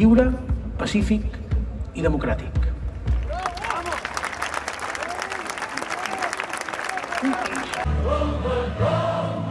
lliure, pacífic i democràtic. Rome, Rome!